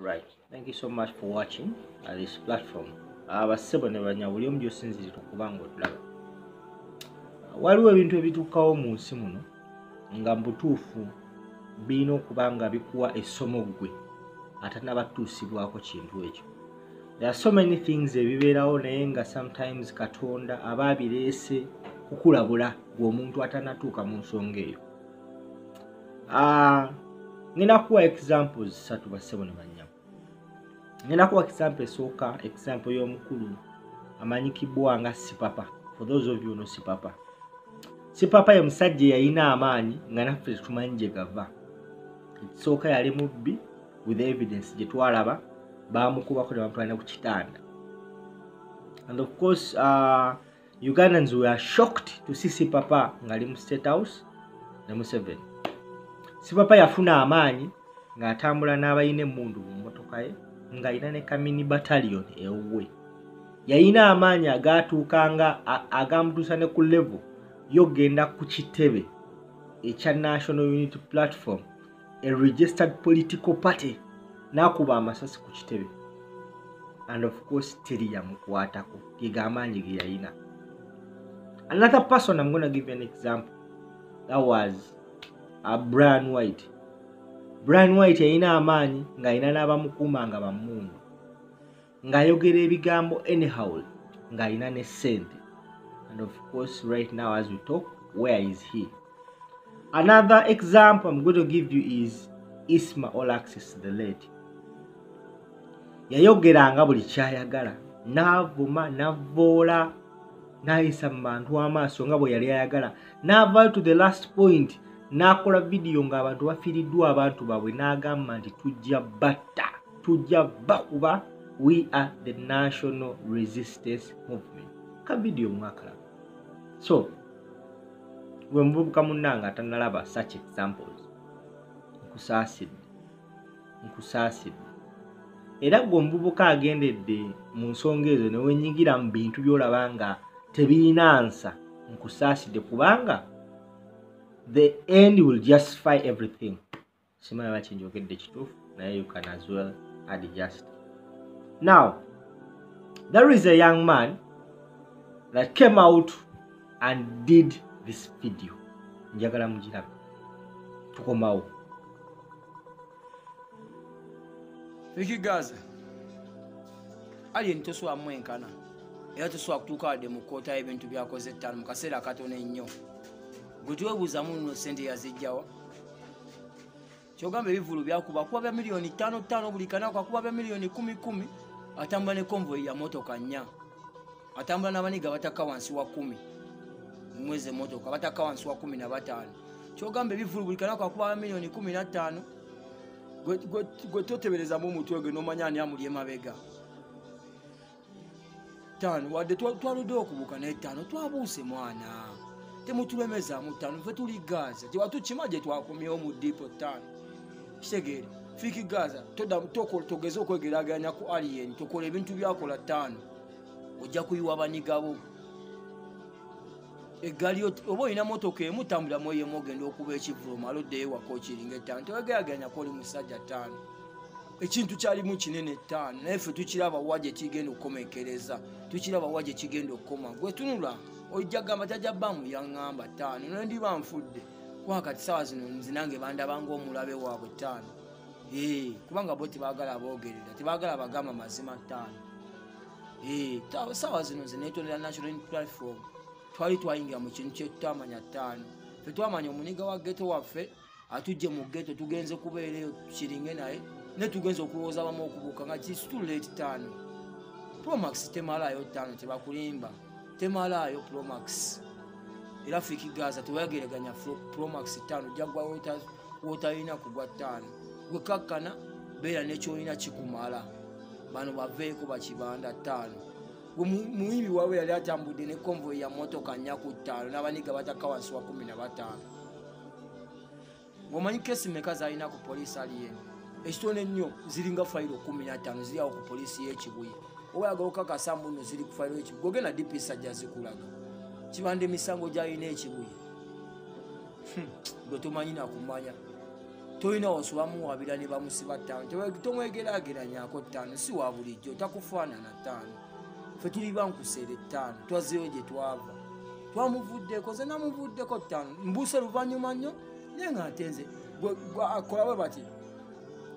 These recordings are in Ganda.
Alright, thank you so much for watching uh, this platform. Abassebo ne banya buli omu gy'osinzirira okuba nga otulaba. Waliwo ebintu ebituukawo mu nsi muno nga mu butuufu birina okuba nga bikuwa essomo ggwe atanabatuusibwako kintu ekyo. There are so many things ebibeerawo naye nga sometimes Katonda aba abireese kukulabula gwe omuntu atanatuuka mu nsonga eyo. Ah, ngenda kuwa examples ssatu bassebo ne bannyabo. Ngenda kuwa example esooka example y'omukulu amanyikibwa nga sipapa. For those of you no sipapa. Sipapa ye musajja yalina amaanyi nga naffe tetumanyi gye gava. Ekisooka yali mubbi with evidence gye twalaba bamukubako ne bamutwalina ku kitanda. And of course uh, ugandans were shocked to see sipapa ng'ali mu state house ne museveni. Sipapa yafuna amaanyi ng'atambula n'abalina emmundu mu mmotoka ye ng'alina ne kamini battalion ewuwe yalina amaanyi agaatuukanga agamutuusa ne ku level yogenda ku kitebe ekya national unity platform a registered political party n'akuba amasasi ku kitebe. And of course teri yamukwatako gega amaanyi ge yalina another person i'm gonna give an example. That was uh, brian white brian white yalina amaanyi ng'alina n'abamukuuma nga bamundu ng'ayogera ebigambo anyhow ng'alina ne ssente. And of course right now as we talk where is he? Another example i'm going to give you is isma olaxis the late yayogeranga buli kyayagala n'avuma n'avoola n'ayisa mu bantu amaaso nga bwe yali ayagala n'avaayo to the last point n'akola vidiyo ng'abantu bafiiriddwa abantu baabwe n'agamba nti tujja batta tujja bakuba. We are the national resistance movement. Ka vidiyo mwakalaba so gwe muvubuka munnanga atanalaba such examples. Nkusaasidde nkusaasidde era gwe omuvubuka agendedde mu nsonga ezo ne wenyigira mu bintu by'olaba nga tebirina nsa nkusaasidde kubanga the end will justify everything. Simanyi baki njogedde kituufu naye you can as well add just now there is a young man that came out and did this video. Njagala mugirabe tukomawo. Vicky Gaza. Alien tosobola mwenkana. Era tosobola kutuuka wadde mu kkoota y'ebintu byakoze ettaano mu kaseera katono ennyo gwe twebuuzamu nno sente yazijjawa kyogamba ebivulu byakuba kuba bya miliyoni ttaano ttaano buli kanaku akuba bya miliyoni kumi kumi atambula ne konvoyi ya motoka nnya. Atambula n'abaniga batakka wansi wa kumi mwezi emotoka batakka wansi wa kumi na bataano. Kyogamba ebivulu buli kanaku akuba bya miliyoni kumi na ttaano gwe- toteberezamu omutwe gwe nomanya ani amuli emabega. Ttaano wadde twa- twaluddewo okubuuka n'ettaano twabuuse mwana temutulemezaamu ttaano fe tuli gaza. Gyewatukima gye twakomyewo mu dipo ttaano. Kitegeere fiiki gaza togeze okwegeraganya ku alien tokola ebintu byakola ttaano. Ojja kuyiwa banigabo. Eggali ot- oba olina motoka emu tambulamu eyemu ogenda okuba ekivuluma aloddeyo waka okiringa ettaano tewegeraganya ko oli musajja ttaano. Ekintu kyalimu kinene ttaano naye ffe tukiraba wa gye kigenda okukomekereza tukiraba wa gye kigenda okukoma. Gwetunula ojja gamba tajja bbamu yaŋŋamba ttaano. Naye ndiba nfudde. Kuba kati sawa zino nzinange bandabanga omulabe waabwe ttaano. Kubanga bo tebaagala boogerera tebaagala bagamba mazima ttaano. Sawa zino zinetondera national platform. Twali twayingira mu kintu kyetutamanya ttaano. Fe twamanya omuniga wa geto waffe atujje mu geto tugenze kubeera eyo kiringe naye ne tugenza okulowooza bamu okubuuka nga kisitulate ttaano. Promax temalaayo ttaano tebakulimba temalaayo promax. Era fiki gaza tewegeraganya promax ttaano jaggwa wotalina kugwa ttaano. Gwekakkana beera nekyolina kikumala. Bano baveeko bakibanda ttaano. Muyimbi waabwe yali atambudde ne konvoyi ya motoka nnya ku ttaano n'abaniga batakka wansi wa kumi na bataano. Ng'omanyi kesi meka zalina ku poliisi aliyeni ekitone ennyo ziringa fayiro kumi nattaano ziri awo ku poliisi y'ekibuye oba yagala okakasa mbuno ziri ku fayiro y'ekibuye. Ogenda dipisa ajja zikulaga kibanda emisango gyalina ekibuye. Gwe tomanyi nakumanya. Tolina wasoba muwabira ne bamusiba ttaano. Tomwegerageranyako ttaano si wa bulijjo takufaanana ttaano. Ffe tuli bankuseera ettaano twazeyo gye twava. Twamuvuddeko ze namuvuddeko ttaano. Mbuuse luvannyuma nnyo naye nga ate nze akola bwe bati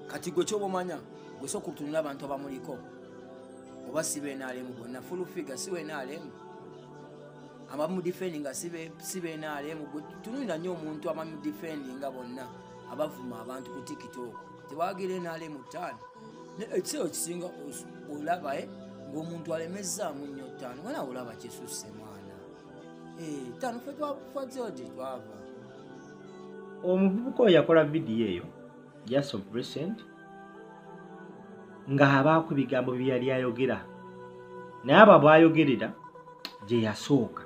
kati gwe kyoba omanya gwe soka kutunula abantu abamuliko oba si benaalemu bonna fulufiga si wenaalemu abamudifendinga si benaalemu gwe tunulira nnyo omuntu abamudifendinga bonna abavuma abantu ku tiktok. Tebagira enaalemu ttaano. Ekiseera kisinga os- olaba eh, ng'omuntu alemezaamu nnyo ttaano. Wena olaba kisusse mwana. Eh, ttaano fe twazeo gye twava. Omuvubuka oyo yakola vidiyo eyo just of recent ng'abaako ebigambo bye yali ayogera. Naye abo bwayogerera gye yasooka.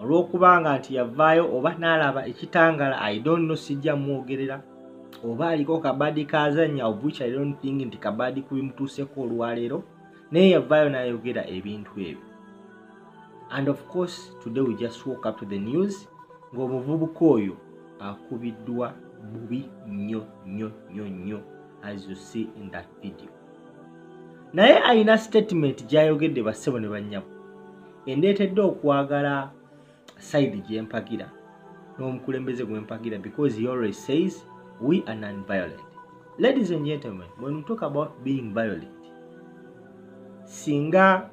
Olw'okubanga nti yavaayo oba n'alaba ekitangala i don't know sijja mwogerera oba aliko kabadi kazanya of which i don't think nti kabadi kubimutuuseko olwaleero naye yavaayo n'ayogera ebintu ebyo. And of course today we just woke up to the news ng'omuvubuka oyo akubiddwa bubi nnyo nnyo nnyo nnyo as you see in that video. Naye alina statement gy'ayogedde bassebo ne bannyabo. Endeetedde okwagala side gyempagira n'omukulembeze gwempagira because he always says we are non-violent. Ladies and gentlemen when we talk about being violent singa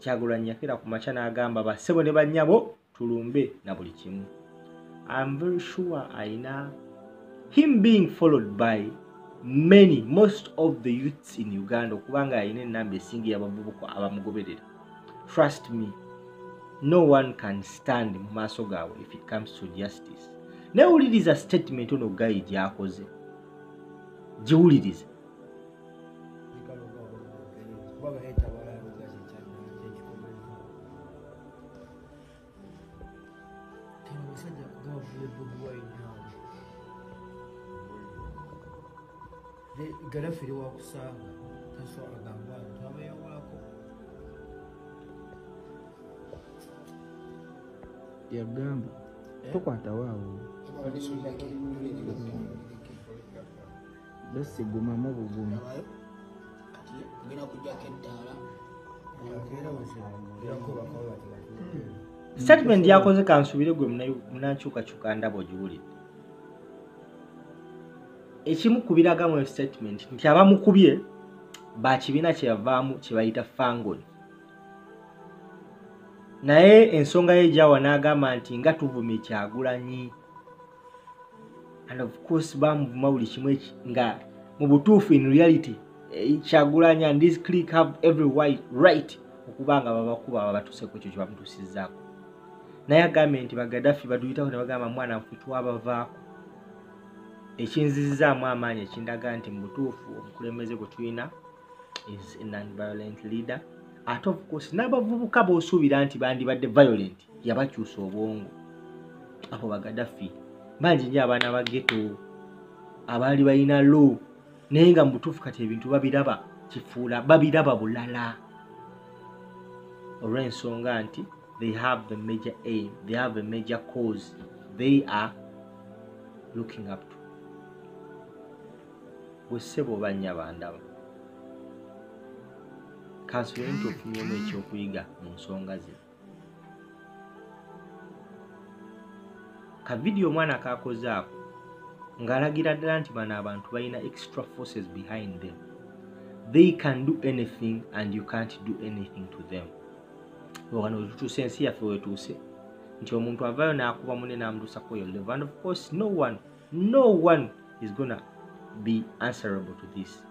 kyagulanyi yakera ku makya n'agamba bassebo ne bannyabo tulumbe na buli kimu. I'm very sure ayina him being followed by many most of the youths in uganda okubanga alina enamba esinga y'abavubuka abamugoberera. Trust me no one can stand mu maaso gaabwe if it comes to justice. Newuliriza wuliriza statement ono gayi gy'akoze. Giwuliriza. Omusajja gavuye awo garafi eri wakusanga taso agamba twabayawulako yagamba tokwatawaawo basigumamu bugumu akeera weserako bakaba bati statement yakoze kansubire gwe muna- munankyukakyuka ndaba ogiwulidde ekimu ku biragamu eyo statement nti abamukubye bakibiina kyeyavaamu kyebayita fangon naye ensonga ye gyawa n'agamba nti nga tuvumye kyagulanyi and of course bamuvuma buli kimu nga mu butuufu in reality eh, kyagulanyi and this click have every right, okuba nga babakuba babatuuseko ekyo kyebamutuusizzaako naye agambye nti bagadafi baduyitako ne bagamba mwana ffe twabavaako ekinzizaamu amaanyi ekindaga nti mu butuufu omukulembeze gwe tulina is a non-violent leader. Ate of course n'abavubuka b'osuubira nti bandibadde violent yabakyusa obwongo. Abo bagadafi bangi nyo abaana ba geto abaali balina lo naye nga mu butuufu kati ebintu babiraba kifuula babiraba bulala. Olw'ensonga nti they have the major aim they have a major cause. They are looking up to bwe ssebo obannya bandaba kansule nti ofunyemu ekyokuyiga mu nsonga ze. Ka vidiyo omwana kakoze ako ng'alagira ddala nti bano abantu balina extra forces behind them. They can do anything and you can't do anything to them. Wano wetutuuse ensi yaffe wetuuse nti omuntu avayo n'akuba mune n'amutuusako yo. Level and of course no one no one is gonna be answerable to this.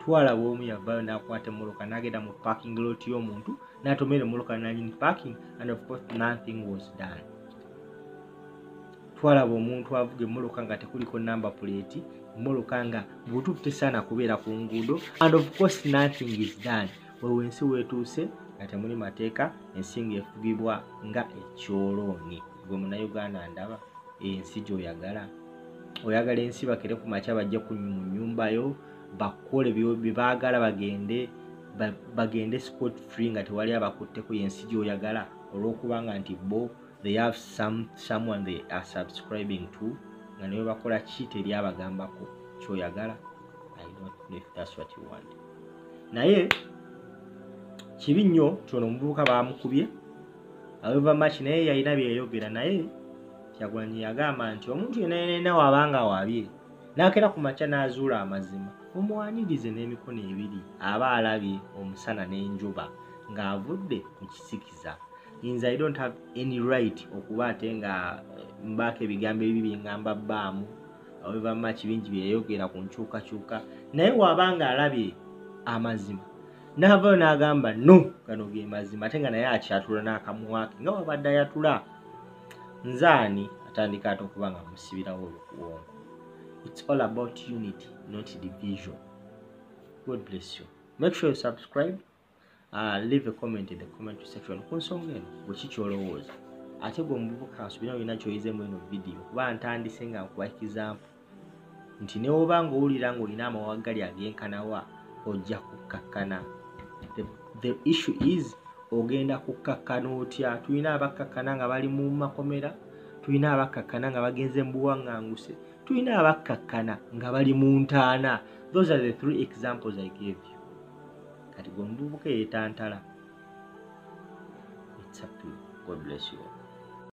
Twalaba omu yavayo n'akwata emmoloka n'agenda mu parking lot y'omuntu n'atomera emmoloka nanyini parking and of course nothing was done. Twalaba omuntu avuga emmoloka nga tekuliko number plate emmoloka nga butuufu tesaana kubeera ku nguudo and of course nothing is done. Wewe ensi weetuuse nga temuli mateeka ensi ng'efugibwa nga ekyolooni gwe munauganda ndaba ensi gy'oyagala oyagala ensi bakere ku makya bajje ku mu nnyumbayo bakole bye baagala bagende ba- bagende scot free nga tewali abakutteko yensi gy'oyagala olw'okubanga nti bo they have some, someone they are subscribing to nga ne bakola ki teryabagambako kyoyagala i don't know if that's what you want. Naye kibi nnyo kyono omuvubuka bamukubye aweva maki naye yalina byeyayogera naye kyagulanyi yagamba nti omuntu yena yenena wabanga wabye nakera ku makya n'azuula amazima omuwanirize n'emikono ebiri aba alabye omusana n'enjuba ng'avudde mu kisikiza. Nze i don't have any right okuba ate nga eh, mbaako ebigambo ebibi byeŋŋamba bbaamu aweva maki bingi byeyayogera ku nkyukakyuka naye wabanga alabye amazima. N'avaayo n'agamba no gano ge mazima ate nga naye akyatula n'akamuwaake nga wabadde ayatula nze ani atandika ate okuba nga musibirawo olukuwongo it's all about unity not division. God bless you. Make sure you subscribe uh, leave a comment in the comment section. Ku nsonga eno bweki kyolowooza ate gwe omuvubuka nsubira olina kyoyizemu eno vidiyo kuba ntandise nga nkuba example nti ne woba ng'owulira ng'olina amawagali agenkanawa ojja kukkakkana the, the issue is ogenda kukkakkana otya? Tulina abakkakkana nga bali mu makomera tulina abakkakkana nga bagenze mu buwaŋŋanguse tulina abakkakkana nga bali mu ntaana. Those are the three examples i gave you. Kati gwe omuvubuka yeetantala it's up to you. God bless you all